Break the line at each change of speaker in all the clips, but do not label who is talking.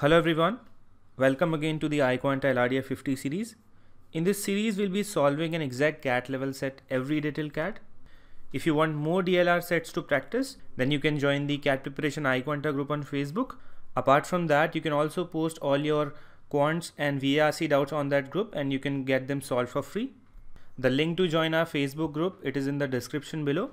Hello everyone, welcome again to the iQuantile LRDI 50 series. In this series, we'll be solving an exact cat level set every detail cat. If you want more DLR sets to practice, then you can join the cat preparation iQuanta group on Facebook. Apart from that, you can also post all your quants and VARC doubts on that group and you can get them solved for free. The link to join our Facebook group, it is in the description below.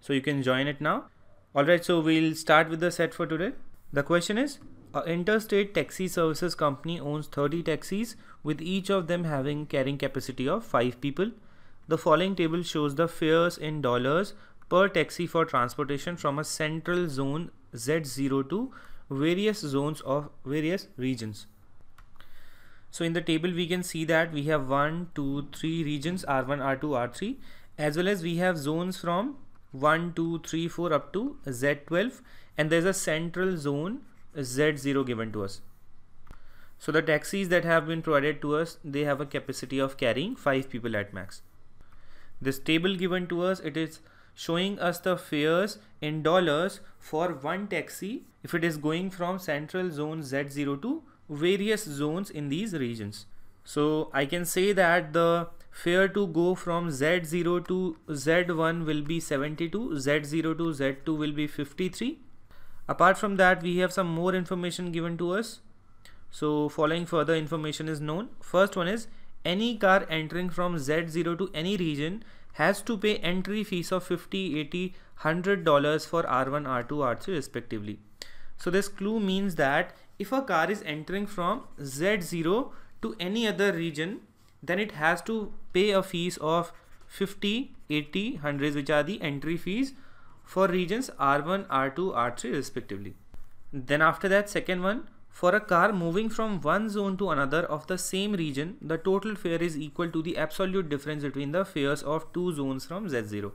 So you can join it now. Alright, so we'll start with the set for today. The question is, a interstate taxi services company owns 30 taxis with each of them having carrying capacity of 5 people. The following table shows the fares in dollars per taxi for transportation from a central zone Z0 to various zones of various regions. So in the table we can see that we have 1, 2, 3 regions R1, R2, R3 as well as we have zones from 1, 2, 3, 4 up to Z12 and there's a central zone Z0 given to us. So the taxis that have been provided to us, they have a capacity of carrying 5 people at max. This table given to us, it is showing us the fares in dollars for one taxi if it is going from central zone Z0 to various zones in these regions. So I can say that the fare to go from Z0 to Z1 will be 72, Z0 to Z2 will be 53 Apart from that, we have some more information given to us. So following further information is known. First one is any car entering from Z0 to any region has to pay entry fees of 50, 80, 100 dollars for R1, R2, R3 respectively. So this clue means that if a car is entering from Z0 to any other region, then it has to pay a fees of 50, 80, 100 which are the entry fees for regions R1, R2, R3 respectively. Then after that second one, for a car moving from one zone to another of the same region, the total fare is equal to the absolute difference between the fares of two zones from Z0.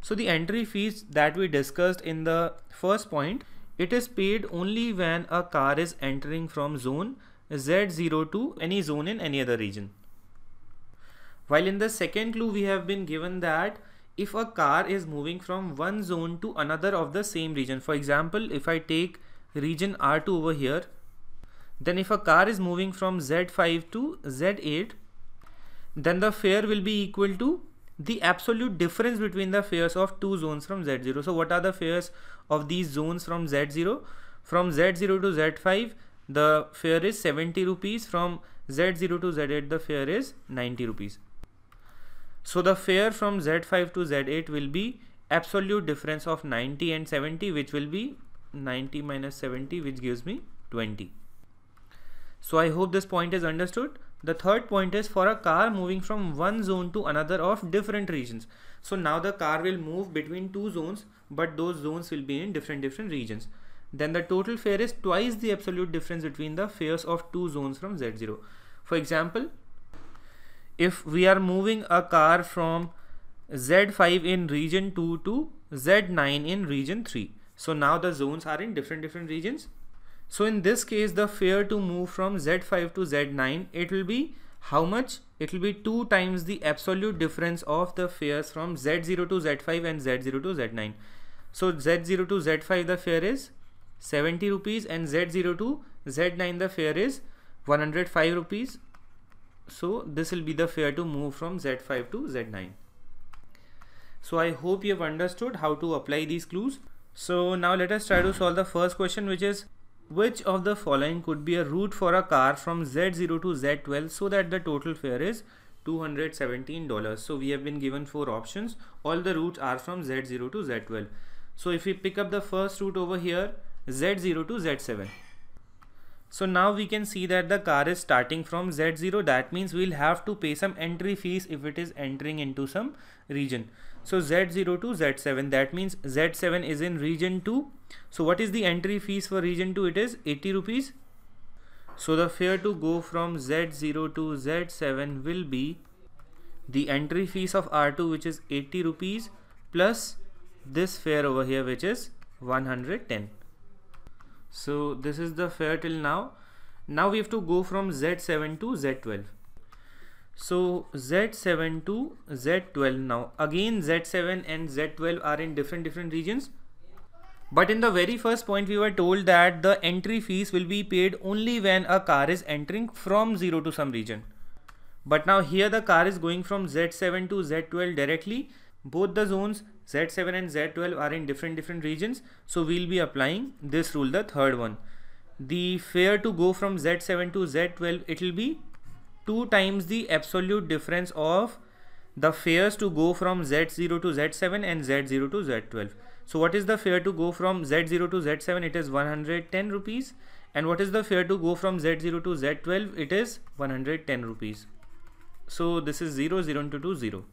So the entry fees that we discussed in the first point, it is paid only when a car is entering from zone Z0 to any zone in any other region. While in the second clue we have been given that if a car is moving from one zone to another of the same region. For example, if I take region R2 over here, then if a car is moving from Z5 to Z8, then the fare will be equal to the absolute difference between the fares of two zones from Z0. So what are the fares of these zones from Z0? From Z0 to Z5, the fare is 70 rupees. From Z0 to Z8, the fare is 90 rupees. So the fare from Z5 to Z8 will be absolute difference of 90 and 70 which will be 90 minus 70 which gives me 20. So I hope this point is understood. The third point is for a car moving from one zone to another of different regions. So now the car will move between two zones but those zones will be in different different regions. Then the total fare is twice the absolute difference between the fares of two zones from Z0. For example, if we are moving a car from Z5 in region 2 to Z9 in region 3. So now the zones are in different different regions. So in this case the fare to move from Z5 to Z9 it will be how much? It will be 2 times the absolute difference of the fares from Z0 to Z5 and Z0 to Z9. So Z0 to Z5 the fare is 70 rupees and Z0 to Z9 the fare is 105 rupees so this will be the fare to move from Z5 to Z9. So I hope you have understood how to apply these clues. So now let us try to solve the first question which is which of the following could be a route for a car from Z0 to Z12 so that the total fare is $217. So we have been given four options. All the routes are from Z0 to Z12. So if we pick up the first route over here Z0 to Z7 so now we can see that the car is starting from Z0. That means we'll have to pay some entry fees if it is entering into some region. So Z0 to Z7, that means Z7 is in region 2. So what is the entry fees for region 2? It is 80 rupees. So the fare to go from Z0 to Z7 will be the entry fees of R2 which is 80 rupees plus this fare over here which is 110 so this is the fare till now now we have to go from z7 to z12 so z7 to z12 now again z7 and z12 are in different different regions But in the very first point, we were told that the entry fees will be paid only when a car is entering from 0 to some region. But now here the car is going from Z7 to Z12 directly. Both the zones Z7 and Z12 are in different different regions. So we'll be applying this rule, the third one. The fare to go from Z7 to Z12, it will be two times the absolute difference of the fares to go from Z0 to Z7 and Z0 to Z12. So what is the fare to go from Z0 to Z7? It is 110 rupees. And what is the fare to go from Z0 to Z12? It is 110 rupees. So this is 0, 0 into 2, 0.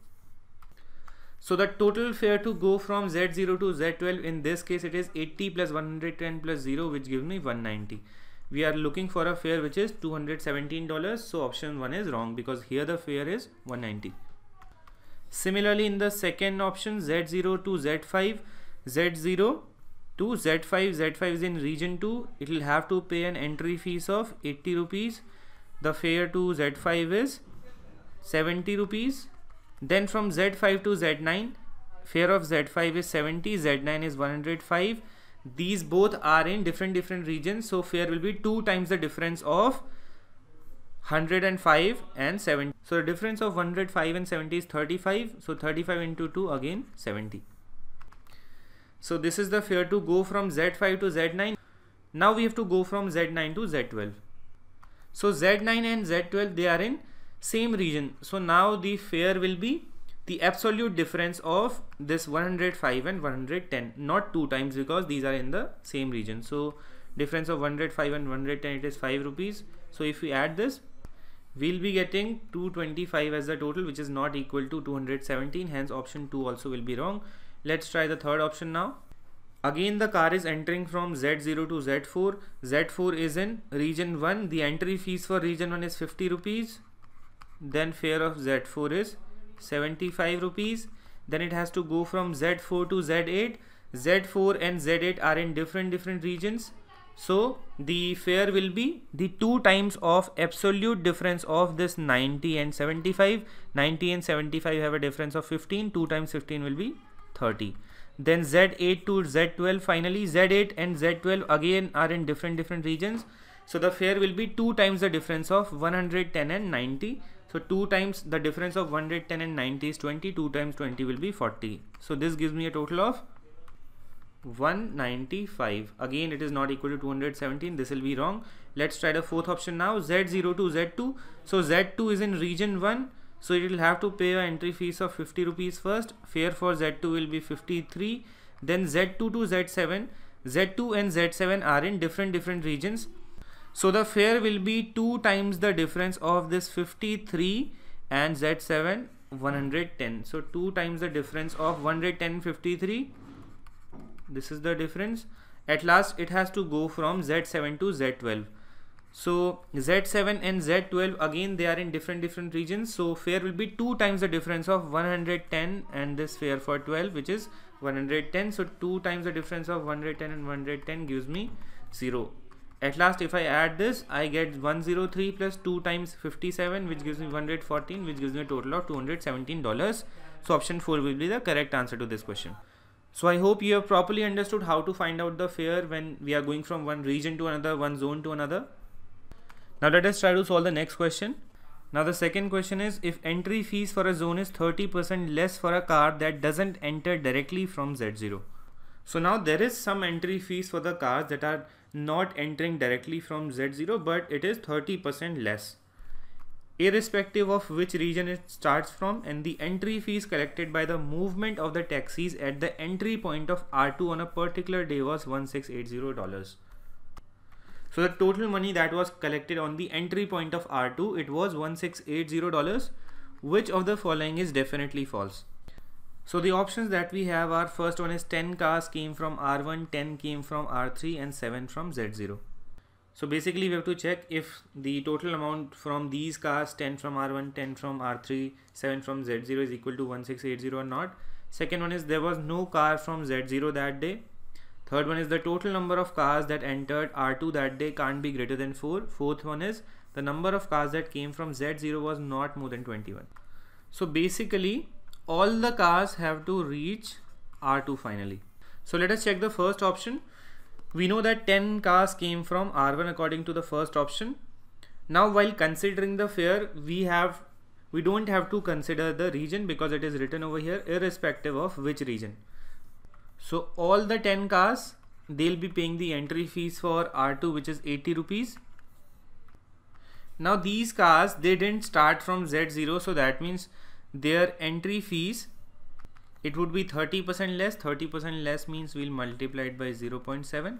So the total fare to go from Z0 to Z12 in this case it is 80 plus 110 plus 0 which gives me 190. We are looking for a fare which is $217 so option 1 is wrong because here the fare is 190. Similarly in the second option Z0 to Z5 Z0 to Z5 Z5 is in region 2 it will have to pay an entry fees of 80 rupees the fare to Z5 is 70 rupees then from Z5 to Z9 fare of Z5 is 70 Z9 is 105 these both are in different different regions so fare will be two times the difference of 105 and 70 so the difference of 105 and 70 is 35 so 35 into 2 again 70 so this is the fare to go from Z5 to Z9 now we have to go from Z9 to Z12 so Z9 and Z12 they are in same region. So now the fare will be the absolute difference of this 105 and 110 not two times because these are in the same region. So difference of 105 and 110 it is 5 rupees. So if we add this we'll be getting 225 as the total which is not equal to 217 hence option 2 also will be wrong. Let's try the third option now. Again the car is entering from z0 to z4 z4 is in region 1 the entry fees for region 1 is 50 rupees then fare of Z4 is 75 rupees. Then it has to go from Z4 to Z8 Z4 and Z8 are in different different regions. So the fare will be the two times of absolute difference of this 90 and 75 90 and 75 have a difference of 15 2 times 15 will be 30 then Z8 to Z12 finally Z8 and Z12 again are in different different regions. So the fare will be two times the difference of 110 and 90 so 2 times the difference of 110 and 90 is 20. 2 times 20 will be 40. So this gives me a total of 195. Again it is not equal to 217. This will be wrong. Let's try the fourth option now. Z0 to Z2. So Z2 is in region 1. So it will have to pay a entry fees of 50 rupees first. Fare for Z2 will be 53. Then Z2 to Z7. Z2 and Z7 are in different different regions. So the fare will be 2 times the difference of this 53 and Z7 110. So 2 times the difference of 110 53. This is the difference. At last it has to go from Z7 to Z12. So Z7 and Z12 again they are in different different regions. So fare will be 2 times the difference of 110 and this fare for 12 which is 110. So 2 times the difference of 110 and 110 gives me 0 at last if I add this I get 103 plus 2 times 57 which gives me 114 which gives me a total of $217 so option 4 will be the correct answer to this question. So I hope you have properly understood how to find out the fare when we are going from one region to another one zone to another. Now let us try to solve the next question. Now the second question is if entry fees for a zone is 30% less for a car that doesn't enter directly from Z0 so now there is some entry fees for the cars that are not entering directly from Z0 but it is 30% less irrespective of which region it starts from and the entry fees collected by the movement of the taxis at the entry point of R2 on a particular day was $1680. So the total money that was collected on the entry point of R2 it was $1680 which of the following is definitely false. So the options that we have are first one is 10 cars came from R1, 10 came from R3 and 7 from Z0. So basically we have to check if the total amount from these cars 10 from R1, 10 from R3, 7 from Z0 is equal to 1680 or not. Second one is there was no car from Z0 that day. Third one is the total number of cars that entered R2 that day can't be greater than 4. Fourth one is the number of cars that came from Z0 was not more than 21. So basically all the cars have to reach R2 finally. So let us check the first option. We know that 10 cars came from R1 according to the first option. Now while considering the fare, we have we don't have to consider the region because it is written over here irrespective of which region. So all the 10 cars they'll be paying the entry fees for R2 which is 80 rupees. Now these cars they didn't start from Z0 so that means their entry fees it would be 30% less. 30% less means we'll multiply it by 0.7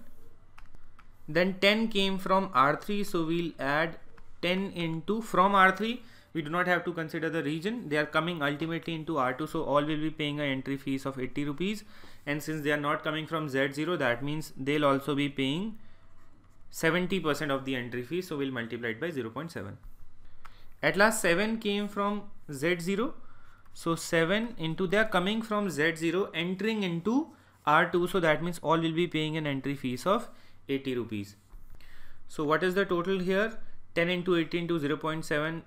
then 10 came from R3 so we'll add 10 into from R3 we do not have to consider the region. They are coming ultimately into R2 so all will be paying an entry fees of 80 rupees. And since they are not coming from Z0 that means they'll also be paying 70% of the entry fee so we'll multiply it by 0.7 at last 7 came from Z0 so 7 into they are coming from Z0 entering into R2 so that means all will be paying an entry fees of 80 rupees. So what is the total here? 10 into 80 into 0.7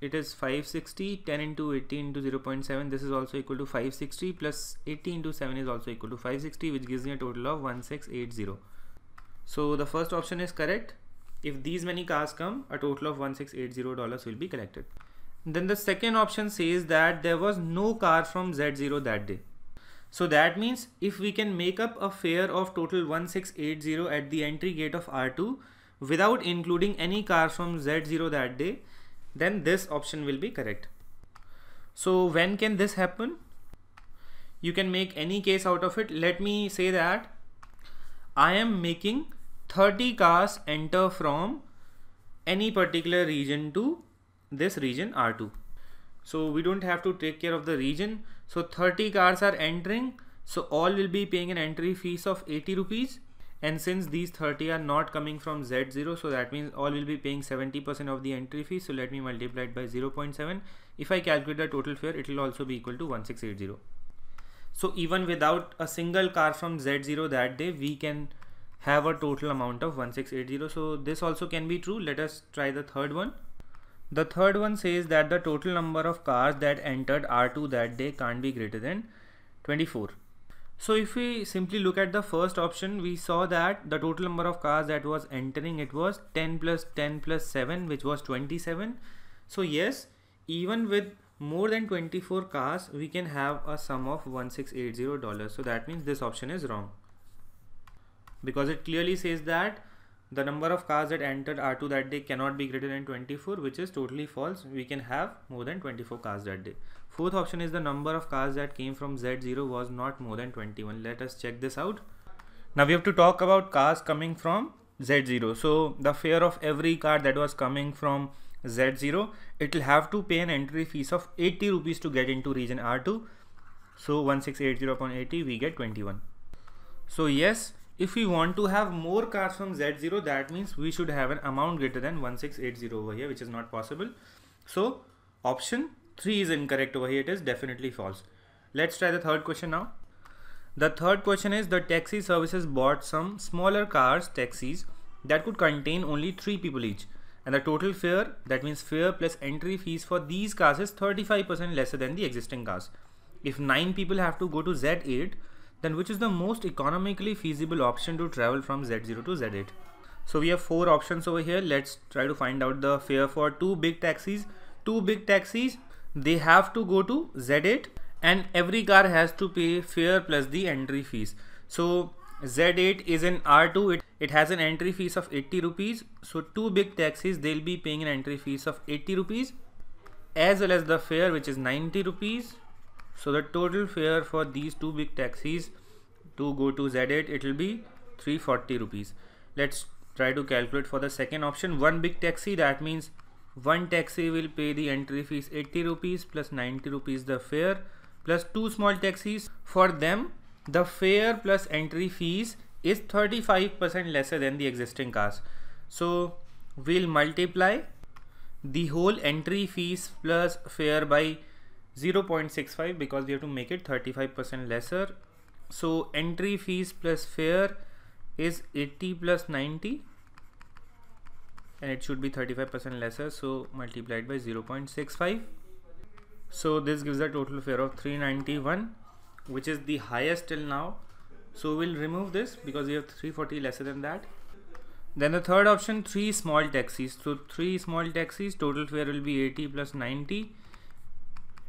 it is 560 10 into 80 into 0.7 this is also equal to 560 plus 80 into 7 is also equal to 560 which gives me a total of 1680 so the first option is correct if these many cars come a total of 1680 dollars will be collected then the second option says that there was no car from Z0 that day so that means if we can make up a fare of total 1680 at the entry gate of R2 without including any car from Z0 that day then this option will be correct. So when can this happen? You can make any case out of it. Let me say that I am making 30 cars enter from any particular region to this region R2. So we don't have to take care of the region. So 30 cars are entering. So all will be paying an entry fees of 80 rupees and since these 30 are not coming from Z0 so that means all will be paying 70% of the entry fee so let me multiply it by 0.7 if I calculate the total fare it will also be equal to 1680 so even without a single car from Z0 that day we can have a total amount of 1680 so this also can be true let us try the third one the third one says that the total number of cars that entered R2 that day can't be greater than 24 so if we simply look at the first option, we saw that the total number of cars that was entering, it was 10 plus 10 plus 7, which was 27. So yes, even with more than 24 cars, we can have a sum of $1680. So that means this option is wrong. Because it clearly says that the number of cars that entered R2 that day cannot be greater than 24, which is totally false. We can have more than 24 cars that day. Fourth option is the number of cars that came from Z0 was not more than 21. Let us check this out. Now we have to talk about cars coming from Z0. So the fare of every car that was coming from Z0, it will have to pay an entry fees of 80 rupees to get into region R2. So 1680 upon 80 we get 21. So yes, if we want to have more cars from Z0, that means we should have an amount greater than 1680 over here, which is not possible. So option 3 is incorrect over here. It is definitely false. Let's try the third question now. The third question is the taxi services bought some smaller cars, taxis that could contain only 3 people each. And the total fare, that means fare plus entry fees for these cars is 35% lesser than the existing cars. If 9 people have to go to Z8, then which is the most economically feasible option to travel from Z0 to Z8? So we have four options over here. Let's try to find out the fare for two big taxis. Two big taxis they have to go to Z8 and every car has to pay fare plus the entry fees. So Z8 is in R2, it, it has an entry fees of 80 rupees. So two big taxis, they'll be paying an entry fees of 80 rupees as well as the fare which is 90 rupees. So the total fare for these two big taxis to go to Z8, it will be 340 rupees. Let's try to calculate for the second option. One big taxi, that means one taxi will pay the entry fees 80 rupees plus 90 rupees the fare plus two small taxis for them the fare plus entry fees is 35% lesser than the existing cars so we'll multiply the whole entry fees plus fare by 0.65 because we have to make it 35% lesser so entry fees plus fare is 80 plus 90 and it should be 35% lesser so multiplied by 0.65 so this gives a total fare of 391 which is the highest till now So we'll remove this because we have 340 lesser than that. Then the third option, three small taxis. So three small taxis, total fare will be 80 plus 90.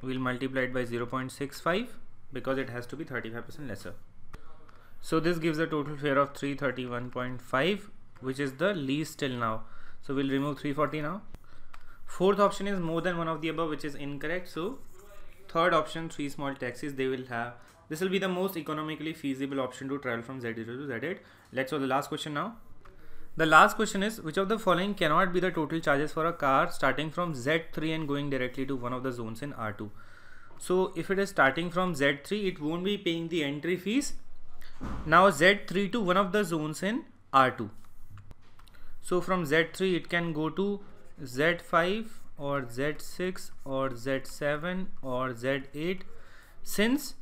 We'll multiply it by 0.65 because it has to be 35% lesser. So this gives a total fare of 331.5 which is the least till now. So we'll remove 340 now. Fourth option is more than one of the above which is incorrect. So third option, three small taxis, they will have, this will be the most economically feasible option to travel from Z0 to Z8. Let's go the last question now. The last question is which of the following cannot be the total charges for a car starting from Z3 and going directly to one of the zones in R2. So if it is starting from Z3 it won't be paying the entry fees. Now Z3 to one of the zones in R2. So from Z3 it can go to Z5 or Z6 or Z7 or Z8 since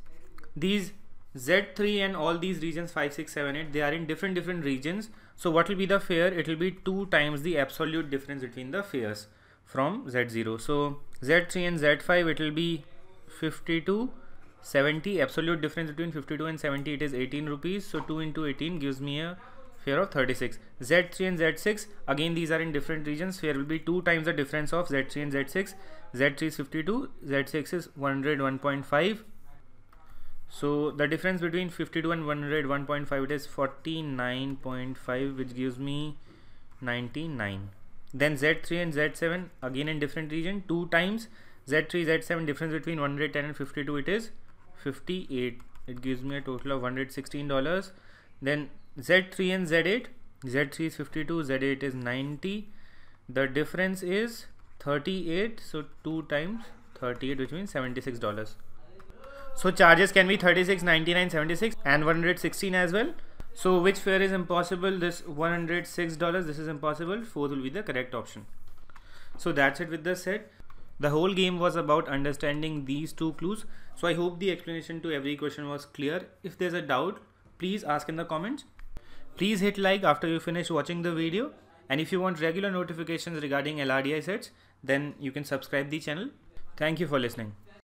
these Z3 and all these regions 5, 6, 7, 8 they are in different different regions so what will be the fare? It will be 2 times the absolute difference between the fares from Z0. So Z3 and Z5 it will be 52 70 absolute difference between 52 and 70 it is 18 rupees. So 2 into 18 gives me a fare of 36 z3 and z6 again these are in different regions. Fare will be two times the difference of z3 and z6 z3 is 52 z6 is 101.5 so the difference between 52 and 100 1.5 it is 49.5 which gives me 99. Then Z3 and Z7 again in different region two times. Z3 Z7 difference between 110 and 52 it is 58 it gives me a total of 116 dollars. Then Z3 and Z8 Z3 is 52 Z8 is 90 the difference is 38 so 2 times 38 which means 76 dollars so charges can be 36, 99, 76 and 116 as well. So which fare is impossible? This $106, this is impossible. Fourth will be the correct option. So that's it with the set. The whole game was about understanding these two clues. So I hope the explanation to every question was clear. If there's a doubt, please ask in the comments. Please hit like after you finish watching the video. And if you want regular notifications regarding LRDI sets, then you can subscribe the channel. Thank you for listening.